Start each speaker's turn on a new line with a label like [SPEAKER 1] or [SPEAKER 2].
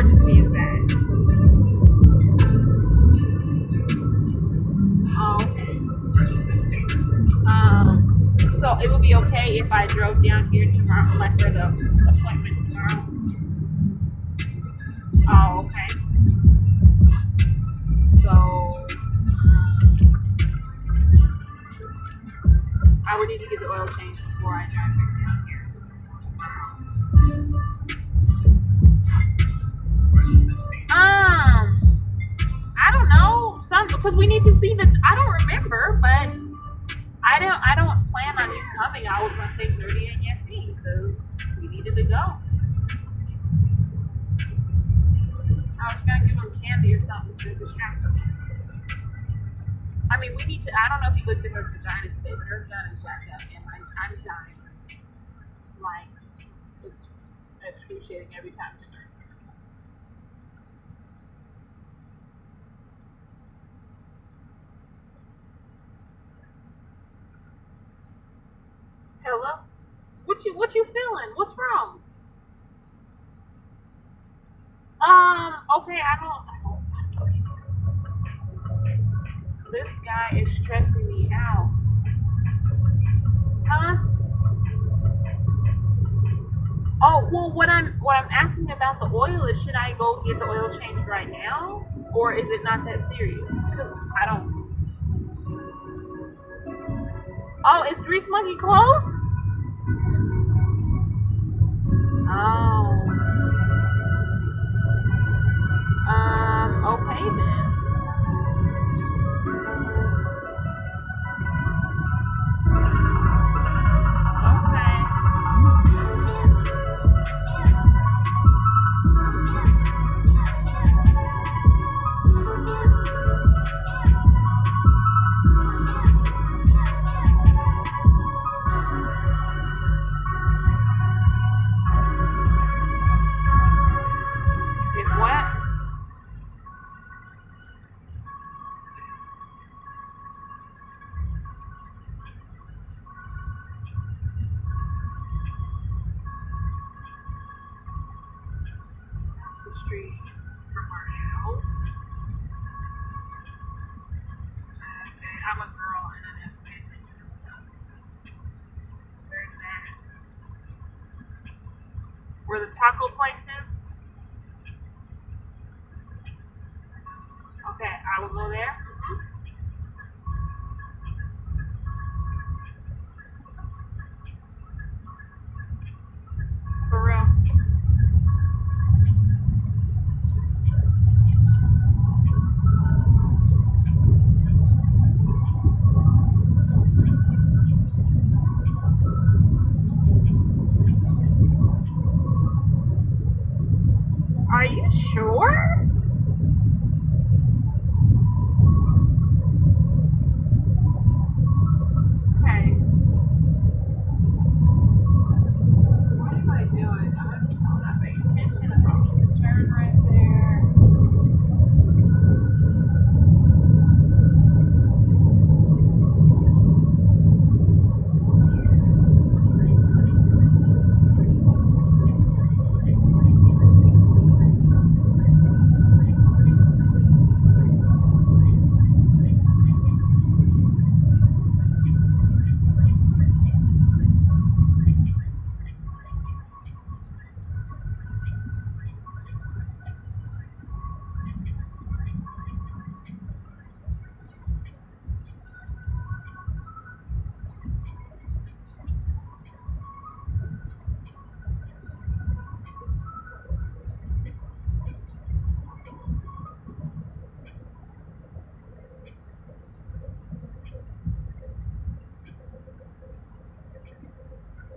[SPEAKER 1] emergency? Oh, okay. Um, so it would be okay if I drove down here tomorrow, like for the appointment tomorrow. Oh, okay. So I would need to get the oil changed before I drive back down here. Because we need to see the. I don't remember, but I don't. I don't plan on you coming. I was gonna take Nerdy and Yassine because we needed to go. I was gonna give him candy or something to distract him. I mean, we need to. I don't know if he looked at her vagina today, but her vagina is jacked up, and I, I'm dying. Like it's excruciating every time she nurse her. Hello? What you what you feeling? What's wrong? Um, okay, I don't I don't this guy is stressing me out. Huh? Oh, well what I'm what I'm asking about the oil is should I go get the oil changed right now? Or is it not that serious? Because I don't Oh, is Grease Monkey closed? Street from our house. I'm a girl and I stuff. Where's that? Where the taco place is? Okay, I will go there. For real. Are you sure?